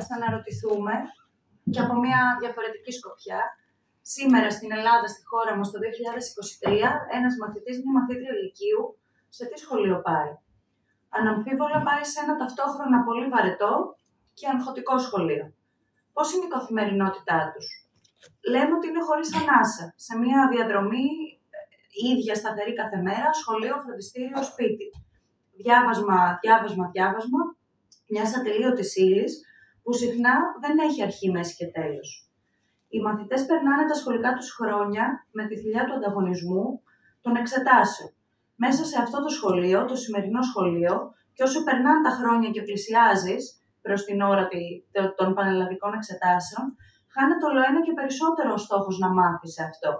ας αναρωτηθούμε και από μια διαφορετική σκοπιά. Σήμερα στην Ελλάδα, στη χώρα μας, το 2023, ένας μαθητής, μια μαθήτρια ηλικίου, σε τι σχολείο πάει; Αναμφίβολα πάει σε ένα ταυτόχρονα πολύ βαρετό και αγχωτικό σχολείο. Πώς είναι η καθημερινότητά τους; Λέμε ότι είναι χωρίς ανάσα, σε μια διαδρομή ε, ίδια σταθερή κάθε μέρα, σχολείο, φροντιστήριο, σπίτι. Διάβασμα, διάβασμα, διάβασμα, μιας ατελείωτης ύλης που συχνά δεν έχει αρχή, μέση και τέλος. Οι μαθητές περνάνε τα σχολικά τους χρόνια με τη θηλιά του ανταγωνισμού των εξετάσεων. Μέσα σε αυτό το σχολείο, το σημερινό σχολείο, και όσο περνάνε τα χρόνια και πλησιάζεις προς την ώρα των πανελλαδικών εξετάσεων, χάνεται όλο ένα και περισσότερο ο στόχος να μάθεις σε αυτό.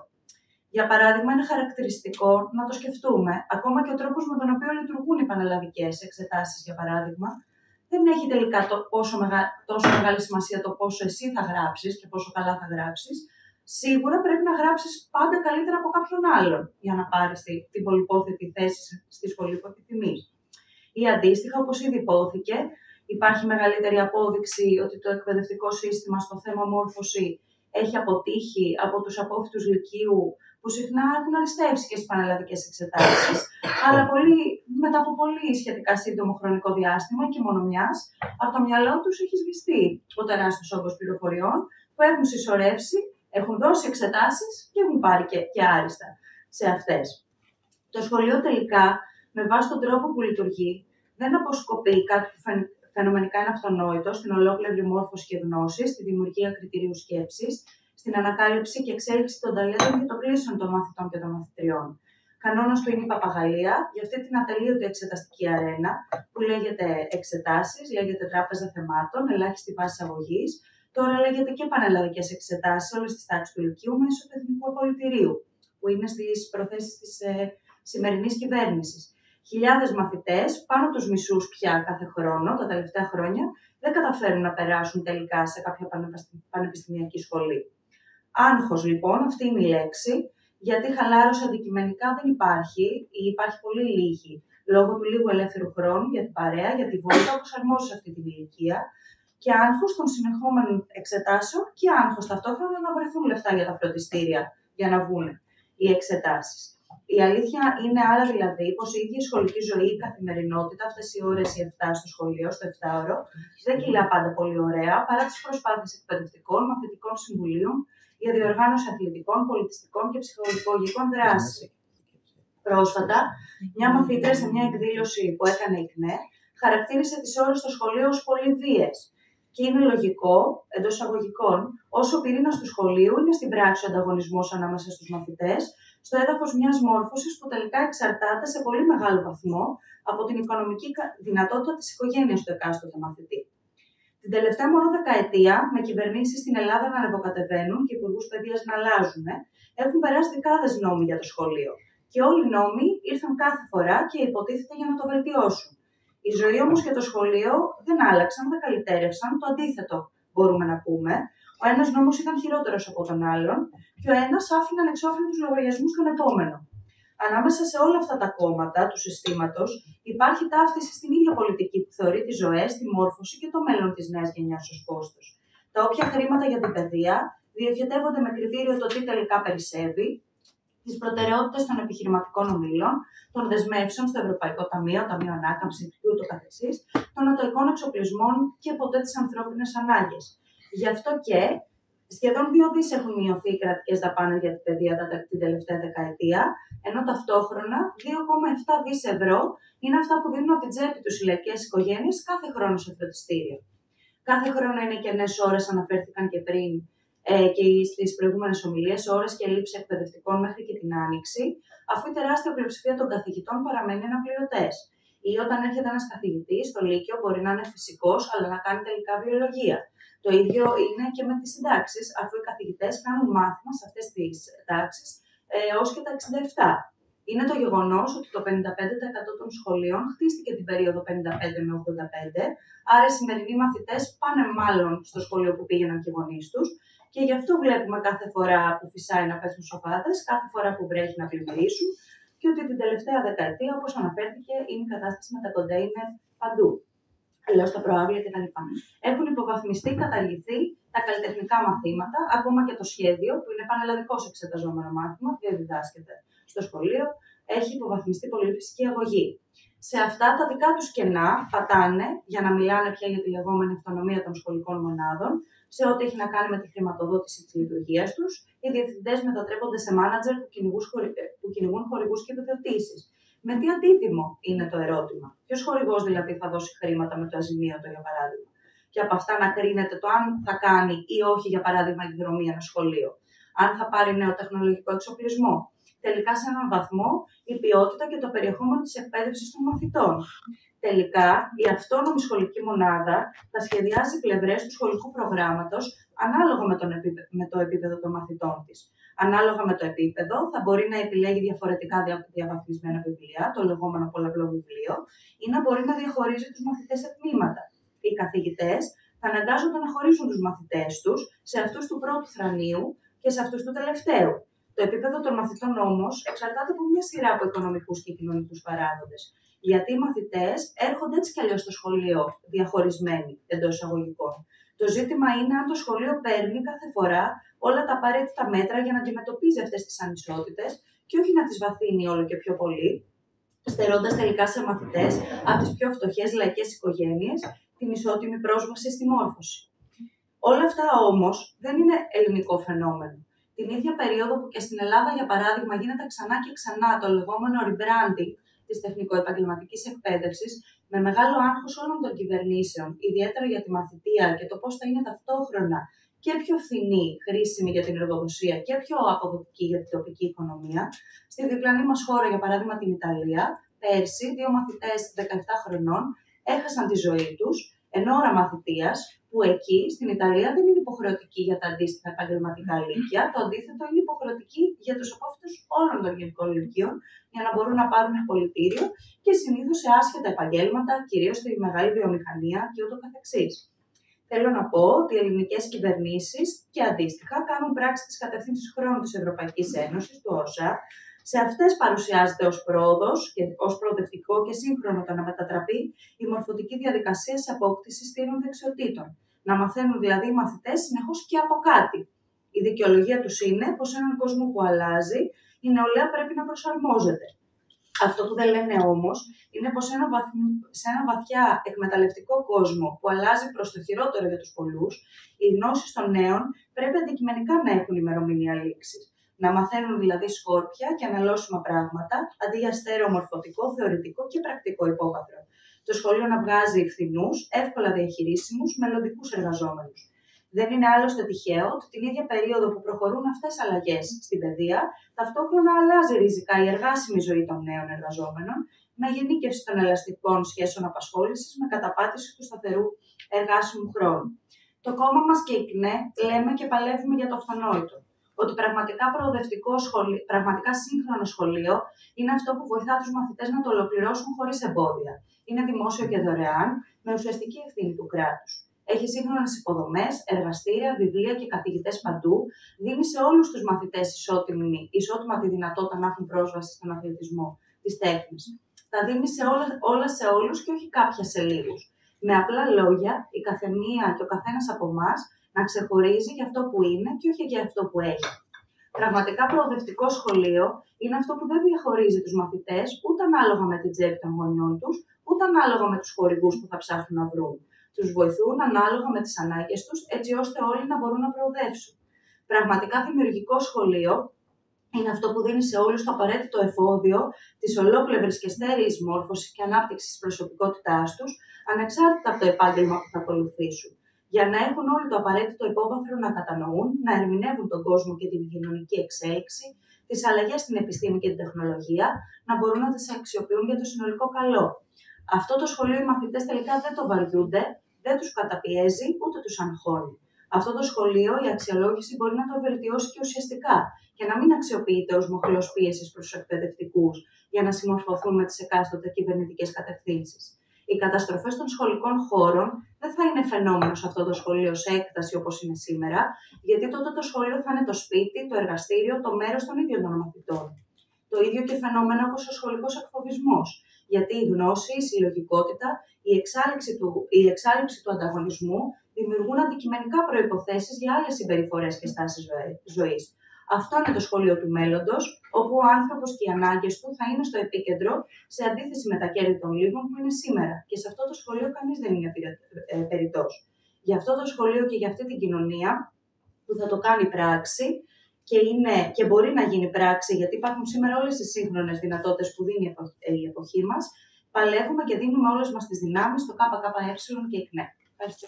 Για παράδειγμα, είναι χαρακτηριστικό να το σκεφτούμε, ακόμα και ο τρόπος με τον οποίο λειτουργούν οι πανελλαδικές εξετάσεις, για παράδειγμα, δεν έχει τελικά το πόσο μεγα... τόσο μεγάλη σημασία το πόσο εσύ θα γράψεις και πόσο καλά θα γράψεις. Σίγουρα πρέπει να γράψεις πάντα καλύτερα από κάποιον άλλον για να πάρεις την πολυπόθετη θέση στη σχολή που επιθυμείς. Ή αντίστοιχα, όπως ήδη υπόθηκε, υπάρχει μεγαλύτερη απόδειξη ότι το εκπαιδευτικό σύστημα στο θέμα μόρφωση έχει αποτύχει από τους απόφυτους λυκείου που συχνά έχουν αριστεύσει και στις πανελλαδικές εξετάσεις, αλλά πολύ, μετά από πολύ σχετικά σύντομο χρονικό διάστημα και μόνο μιας, από το μυαλό τους έχει σβηστεί ο τεράστιος όγκος πληροφοριών που έχουν συσσωρεύσει, έχουν δώσει εξετάσεις και έχουν πάρει και, και άριστα σε αυτές. Το σχολείο τελικά, με βάση τον τρόπο που λειτουργεί, δεν αποσκοπεί κάτι που φαινομενικά είναι αυτονόητο στην ολόκληρη μόρφωση και γνώση, στη δημιουργία κριτηρίου σκέψης, στην ανακάλυψη και εξέλιξη των ταλέντων και των κλήσεων των μαθητών και των μαθητριών. Κανόνα του είναι η παπαγαλία για αυτή την ατελείωτη εξεταστική αρένα που λέγεται εξετάσεις, λέγεται τράπεζα θεμάτων, ελάχιστη βάση αγωγής. Τώρα λέγεται και πανελλαδικές εξετάσεις όλες τι τάξει του Λυκείου μέσω του Εθνικού Απολυτηρίου, που είναι στις προθέσεις της ε, σημερινής κυβέρνησης. Χιλιάδες μαθητές, πάνω από τους μισούς πια κάθε χρόνο, τα τελευταία χρόνια, δεν καταφέρουν να περάσουν τελικά σε κάποια πανεπιστημιακή σχολή. Άγχος λοιπόν, αυτή είναι η λέξη, γιατί χαλάρωση αντικειμενικά δεν υπάρχει ή υπάρχει πολύ λίγη λόγω του λίγου ελεύθερου χρόνου για την παρέα, για τη βόλτα, όπως αρμόζει σε αυτή την ηλικία και άγχος των συνεχόμενων εξετάσεων και άγχος ταυτόχρονα να βρεθούν λεφτά για τα φροντιστήρια για να βγουν οι εξετάσεις. Η αλήθεια είναι άρα δηλαδή πως η ίδια η σχολική ζωή, η καθημερινότητα, αυτές οι ώρες οι 7 στο σχολείο, στο 7ωρο, δεν κυλά πάντα πολύ ωραία παρά τις προσπάθειες εκπαιδευτικών, μαθητικών συμβουλίων για διοργάνωση αθλητικών, πολιτιστικών και ψυχολογικών δράσεων. Πρόσφατα, μια μαθήτρια σε μια εκδήλωση που έκανε η ΚΝΕ χαρακτήρισε τις ώρες στο σχολείο ως πολύ βίες. Και είναι λογικό, εντός εισαγωγικών, όσο ο πυρήνας του σχολείου είναι στην πράξη ο ανταγωνισμός ανάμεσα στους μαθητές, στο έδαφος μιας μόρφωσης που τελικά εξαρτάται σε πολύ μεγάλο βαθμό από την οικονομική δυνατότητα της οικογένειας του εκάστοτε μαθητή. Την τελευταία μόνο δεκαετία, με κυβερνήσεις στην Ελλάδα να ανεβοκατεβαίνουν και υπουργούς παιδείας να αλλάζουν, έχουν περάσει δεκάδες νόμοι για το σχολείο. Και όλοι οι νόμοι ήρθαν κάθε φορά και υποτίθεται για να το βελτιώσουν. Η ζωή όμως και το σχολείο δεν άλλαξαν, δεν καλυτέρευσαν, το αντίθετο μπορούμε να πούμε. Ο ένας νόμος ήταν χειρότερος από τον άλλον και ο ένας άφηνε ανεξόφλητου λογαριασμούς στον επόμενο. Ανάμεσα σε όλα αυτά τα κόμματα του συστήματος υπάρχει ταύτιση στην ίδια πολιτική που θεωρεί τις ζωές, τη μόρφωση και το μέλλον της νέας γενιάς ως κόστος. Τα όποια χρήματα για την παιδεία διοχετεύονται με κριτήριο το τι τελικά περισσεύει, τις προτεραιότητες των επιχειρηματικών ομίλων, των δεσμεύσεων στο Ευρωπαϊκό Ταμείο, Ταμείο Ανάκαμψης και ούτω καθεξής, των ατοικών εξοπλισμών και ποτέ τις ανθρώπινες ανάγκες. Γι' αυτό και Σχεδόν δύο δις έχουν μειωθεί οι κρατικές δαπάνες για την παιδεία την τελευταία δεκαετία, ενώ ταυτόχρονα 2,7 δις ευρώ είναι αυτά που δίνουν από την τσέπη τους συλλογικέ οικογένειες κάθε χρόνο σε φροντιστήριο. Κάθε χρόνο είναι κενέ ώρες, αναφέρθηκαν και πριν ε, και στις προηγούμενες ομιλίες, ώρες και λήψη εκπαιδευτικών μέχρι και την άνοιξη, αφού η τεράστια πλειοψηφία των καθηγητών παραμένει αναπληρωτές. Ή όταν έρχεται ένας καθηγητής στο Λύκειο, μπορεί να είναι φυσικός, αλλά να κάνει τελικά βιολογία. Το ίδιο είναι και με τις συντάξεις, αφού οι καθηγητές κάνουν μάθημα σε αυτές τις τάξεις ε, έως και τα 67. Είναι το γεγονός ότι το 55% των σχολείων χτίστηκε την περίοδο 55 με 85, άρα οι σημερινοί μαθητές πάνε μάλλον στο σχολείο που πήγαιναν και οι γονείς τους. Και γι' αυτό βλέπουμε κάθε φορά που φυσάει να πέφτουν σοφάδες, κάθε φορά που βρέχει να πλημμυρίσουν και ότι την τελευταία δεκαετία, όπως αναφέρθηκε, είναι η κατάσταση με τα κοντέινερ παντού. Λέω στα προάγλια κτλ. Έχουν υποβαθμιστεί, καταργηθεί τα καλλιτεχνικά μαθήματα, ακόμα και το σχέδιο, που είναι πανελλαδικός εξεταζόμενο μάθημα, δεν διδάσκεται στο σχολείο, έχει υποβαθμιστεί πολύ φυσική αγωγή. Σε αυτά τα δικά τους κενά πατάνε για να μιλάνε πια για τη λεγόμενη αυτονομία των σχολικών μονάδων, σε ό,τι έχει να κάνει με τη χρηματοδότηση της λειτουργίας τους. Οι διευθυντές μετατρέπονται σε μάνατζερ που κυνηγούν χορηγούς και επιδοτήσει. Με τι αντίτιμο είναι το ερώτημα; Ποιος χορηγός δηλαδή θα δώσει χρήματα με το αζημίωτο, για παράδειγμα; Και από αυτά να κρίνεται το αν θα κάνει ή όχι, για παράδειγμα, εκδρομή ένα σχολείο. Αν θα πάρει νέο τεχνολογικό εξοπλισμό; Τελικά, σε έναν βαθμό, η ποιότητα και το περιεχόμενο της εκπαίδευσης των μαθητών. Τελικά, η αυτόνομη σχολική μονάδα θα σχεδιάζει πλευρές του σχολικού προγράμματος ανάλογα με, τον με το επίπεδο των μαθητών της ανάλογα με το επίπεδο, θα μπορεί να επιλέγει διαφορετικά διαβαθμισμένα βιβλία, το λεγόμενο πολλαπλό βιβλίο, ή να μπορεί να διαχωρίζει τους μαθητές σε τμήματα. Οι καθηγητές θα αναγκάζονται να χωρίσουν τους μαθητές τους σε αυτούς του πρώτου θρανίου και σε αυτούς του τελευταίου. Το επίπεδο των μαθητών όμως εξαρτάται από μια σειρά από οικονομικούς και κοινωνικούς παράγοντες. Γιατί οι μαθητές έρχονται έτσι κι αλλιώς στο σχολείο διαχωρισμένοι εντός εισαγωγικών. Το ζήτημα είναι αν το σχολείο παίρνει κάθε φορά όλα τα απαραίτητα μέτρα για να αντιμετωπίζει αυτές τις ανισότητες και όχι να τις βαθύνει όλο και πιο πολύ, στερώντας τελικά σε μαθητές από τις πιο φτωχές λαϊκές οικογένειες την ισότιμη πρόσβαση στη μόρφωση. Όλα αυτά όμως δεν είναι ελληνικό φαινόμενο. Την ίδια περίοδο που και στην Ελλάδα, για παράδειγμα, γίνεται ξανά και ξανά το λεγόμενο rebranding της τεχνικοεπαγγελματικής εκπαίδευσης, με μεγάλο άγχος όλων των κυβερνήσεων, ιδιαίτερα για τη μαθητεία και το πώς θα είναι ταυτόχρονα και πιο φθηνή, χρήσιμη για την εργοδοσία και πιο αποδοτική για την τοπική οικονομία. Στη διπλανή μας χώρα, για παράδειγμα την Ιταλία, πέρσι δύο μαθητές 17 χρονών έχασαν τη ζωή τους ενώ ώρα μαθητείας, που εκεί στην Ιταλία δεν είναι υποχρεωτική για τα αντίστοιχα επαγγελματικά λύκεια, το αντίθετο είναι υποχρεωτική για τους απόφοιτους όλων των γενικών λυκείων, για να μπορούν να πάρουν πολιτήριο και συνήθως σε άσχετα επαγγέλματα, κυρίως στη μεγάλη βιομηχανία και ούτω καθεξής. Θέλω να πω ότι οι ελληνικές κυβερνήσεις και αντίστοιχα κάνουν πράξη της κατευθύνσης χρόνου της Ευρωπαϊκής Ένωσης, του ΩΣΑ. Σε αυτές παρουσιάζεται ως πρόοδος και ως προοδευτικό και σύγχρονο το να μετατραπεί η μορφωτική διαδικασία σε απόκτηση στήρων δεξιοτήτων. Να μαθαίνουν δηλαδή οι μαθητές συνεχώς και από κάτι. Η δικαιολογία τους είναι πως έναν κόσμο που αλλάζει, η νεολαία πρέπει να προσαρμόζεται. Αυτό που δεν λένε όμως είναι πως ένα σε ένα βαθιά εκμεταλλευτικό κόσμο που αλλάζει προς το χειρότερο για τους πολλούς, οι γνώσεις των νέων πρέπει αντικειμενικά να έχουν ημερομηνία λήξης. Να μαθαίνουν δηλαδή σκόρπια και αναλώσιμα πράγματα, αντί για στέρεο μορφωτικό, θεωρητικό και πρακτικό υπόβαθρο. Το σχολείο να βγάζει φθηνούς, εύκολα διαχειρίσιμους, μελλοντικούς εργαζόμενους. Δεν είναι άλλωστε τυχαίο ότι την ίδια περίοδο που προχωρούν αυτές οι αλλαγές στην παιδεία, ταυτόχρονα αλλάζει ριζικά η εργάσιμη ζωή των νέων εργαζόμενων, με γενίκευση των ελαστικών σχέσεων απασχόλησης με καταπάτηση του σταθερού εργάσιμου χρόνου. Το κόμμα μας και η ΚΝΕ λέμε και παλεύουμε για το αυτονόητο. Ότι πραγματικά προοδευτικό σχολείο, πραγματικά σύγχρονο σχολείο είναι αυτό που βοηθά τους μαθητές να το ολοκληρώσουν χωρίς εμπόδια. Είναι δημόσιο και δωρεάν, με ουσιαστική ευθύνη του κράτους. Έχει σύγχρονες υποδομές, εργαστήρια, βιβλία και καθηγητές παντού. Δίνει σε όλους τους μαθητές ισότιμα τη δυνατότητα να έχουν πρόσβαση στον αθλητισμό της τέχνης. Τα δίνει σε όλα, όλα σε όλους και όχι κάποια σε λίγους. Με απλά λόγια, η καθεμία και ο καθένας από εμάς να ξεχωρίζει για αυτό που είναι και όχι για αυτό που έχει. Πραγματικά προοδευτικό σχολείο είναι αυτό που δεν διαχωρίζει τους μαθητές ούτε ανάλογα με την τσέπη των γονιών τους, ούτε ανάλογα με τους χορηγούς που θα ψάχνουν να βρουν τους βοηθούν ανάλογα με τις ανάγκες τους, έτσι ώστε όλοι να μπορούν να προοδεύσουν. Πραγματικά δημιουργικό σχολείο είναι αυτό που δίνει σε όλους το απαραίτητο εφόδιο της ολόκληρης και στέρεης μόρφωσης και ανάπτυξης της προσωπικότητάς τους, ανεξάρτητα από το επάγγελμα που θα ακολουθήσουν. Για να έχουν όλοι το απαραίτητο υπόβαθρο να κατανοούν, να ερμηνεύουν τον κόσμο και την κοινωνική εξέλιξη, τις αλλαγές στην επιστήμη και την τεχνολογία, να μπορούν να τις αξιοποιούν για το συνολικό καλό. Αυτό το σχολείο οι μαθητές τελικά δεν το βαριούνται, δεν τους καταπιέζει ούτε τους αγχώνει. Αυτό το σχολείο, η αξιολόγηση μπορεί να το βελτιώσει και ουσιαστικά και να μην αξιοποιείται ως μοχλός πίεσης προς τους εκπαιδευτικούς για να συμμορφωθούν με τις εκάστοτε κυβερνητικές κατευθύνσεις. Οι καταστροφές των σχολικών χώρων δεν θα είναι φαινόμενο σε αυτό το σχολείο σε έκταση όπως είναι σήμερα, γιατί τότε το σχολείο θα είναι το σπίτι, το εργαστήριο, το μέρος των ίδιων των μαθητών. Το ίδιο και φαινόμενο όπως ο σχολικός εκφοβισμός. Γιατί η γνώση, η συλλογικότητα, η εξάλληψη του, η εξάλληψη του ανταγωνισμού δημιουργούν αντικειμενικά προποθέσει για άλλες συμπεριφορές και στάσεις ζωής. Αυτό είναι το σχολείο του μέλλοντος, όπου ο άνθρωπος και οι ανάγκες του θα είναι στο επίκεντρο, σε αντίθεση με τα κέρδη των λίγων που είναι σήμερα. Και σε αυτό το σχολείο κανείς δεν είναι ε, περιττός. Για αυτό το σχολείο και για αυτή την κοινωνία που θα το κάνει πράξη και, είναι, και μπορεί να γίνει πράξη, γιατί υπάρχουν σήμερα όλες οι σύγχρονες δυνατότητες που δίνει η εποχή μας, παλεύουμε και δίνουμε όλες μας τις δυνάμεις στο ΚΚΕ και ΕΚΝΕ. Ευχαριστώ